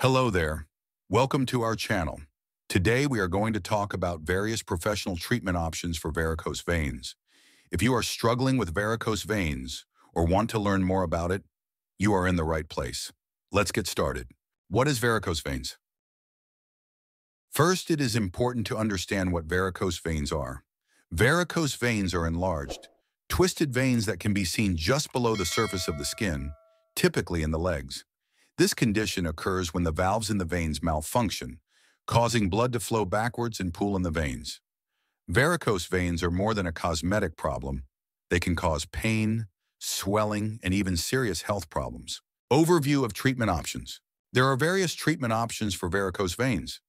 Hello there. Welcome to our channel. Today we are going to talk about various professional treatment options for varicose veins. If you are struggling with varicose veins or want to learn more about it, you are in the right place. Let's get started. What is varicose veins? First, it is important to understand what varicose veins are. Varicose veins are enlarged, twisted veins that can be seen just below the surface of the skin, typically in the legs. This condition occurs when the valves in the veins malfunction, causing blood to flow backwards and pool in the veins. Varicose veins are more than a cosmetic problem. They can cause pain, swelling, and even serious health problems. Overview of treatment options. There are various treatment options for varicose veins.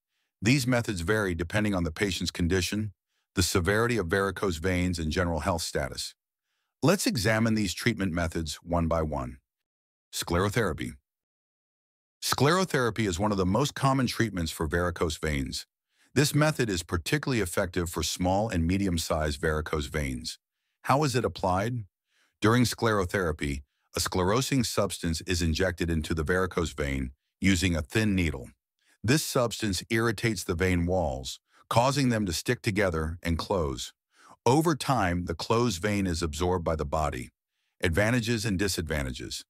These methods vary depending on the patient's condition, the severity of varicose veins, and general health status. Let's examine these treatment methods one by one. Sclerotherapy. Sclerotherapy is one of the most common treatments for varicose veins. This method is particularly effective for small and medium-sized varicose veins. How is it applied? During sclerotherapy, a sclerosing substance is injected into the varicose vein using a thin needle. This substance irritates the vein walls, causing them to stick together and close. Over time, the closed vein is absorbed by the body. Advantages and disadvantages.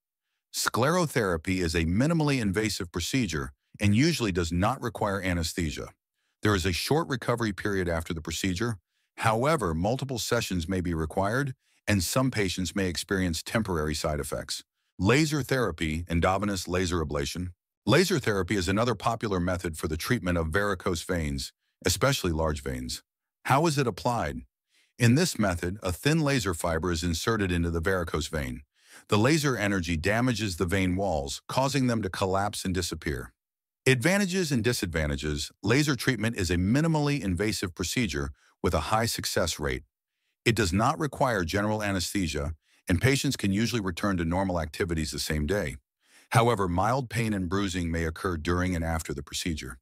Sclerotherapy is a minimally invasive procedure and usually does not require anesthesia. There is a short recovery period after the procedure. However, multiple sessions may be required, and some patients may experience temporary side effects. Laser therapy, and endovenous laser ablation. Laser therapy is another popular method for the treatment of varicose veins, especially large veins. How is it applied? In this method, a thin laser fiber is inserted into the varicose vein. The laser energy damages the vein walls, causing them to collapse and disappear. Advantages and disadvantages, laser treatment is a minimally invasive procedure with a high success rate. It does not require general anesthesia, and patients can usually return to normal activities the same day. However, mild pain and bruising may occur during and after the procedure.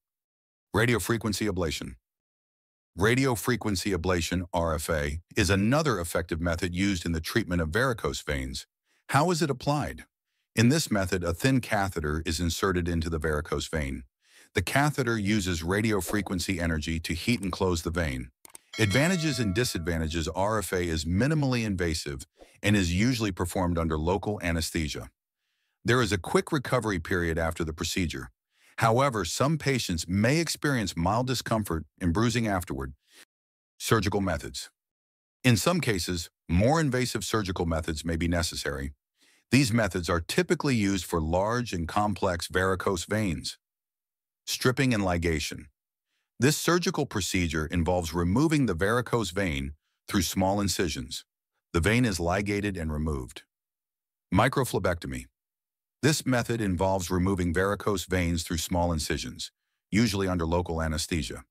Radiofrequency ablation. Radiofrequency ablation, RFA, is another effective method used in the treatment of varicose veins. How is it applied? In this method, a thin catheter is inserted into the varicose vein. The catheter uses radiofrequency energy to heat and close the vein. Advantages and disadvantages RFA is minimally invasive and is usually performed under local anesthesia. There is a quick recovery period after the procedure. However, some patients may experience mild discomfort and bruising afterward. Surgical methods. In some cases, more invasive surgical methods may be necessary. These methods are typically used for large and complex varicose veins. Stripping and ligation. This surgical procedure involves removing the varicose vein through small incisions. The vein is ligated and removed. Microphlebectomy. This method involves removing varicose veins through small incisions, usually under local anesthesia.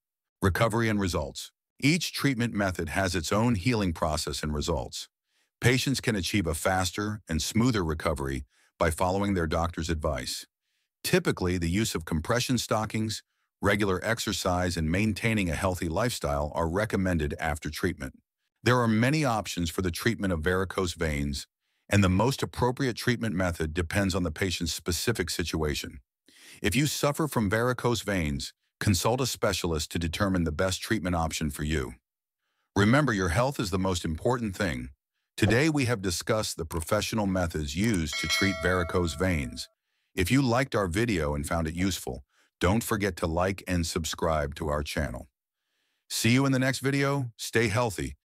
Recovery and results. Each treatment method has its own healing process and results. Patients can achieve a faster and smoother recovery by following their doctor's advice. Typically, the use of compression stockings, regular exercise, and maintaining a healthy lifestyle are recommended after treatment. There are many options for the treatment of varicose veins, and the most appropriate treatment method depends on the patient's specific situation. If you suffer from varicose veins, Consult a specialist to determine the best treatment option for you. Remember, your health is the most important thing. Today, we have discussed the professional methods used to treat varicose veins. If you liked our video and found it useful, don't forget to like and subscribe to our channel. See you in the next video. Stay healthy